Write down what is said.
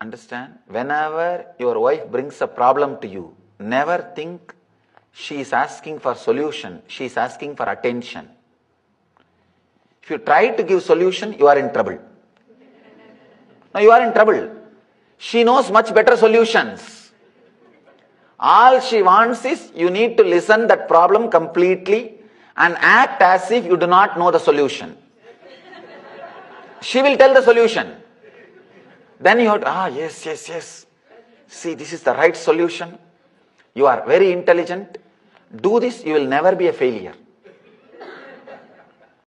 Understand? Whenever your wife brings a problem to you, never think she is asking for solution, she is asking for attention. If you try to give solution, you are in trouble. Now you are in trouble. She knows much better solutions. All she wants is you need to listen that problem completely and act as if you do not know the solution. She will tell the solution. Then you have to, ah, yes, yes, yes. See, this is the right solution. You are very intelligent. Do this, you will never be a failure.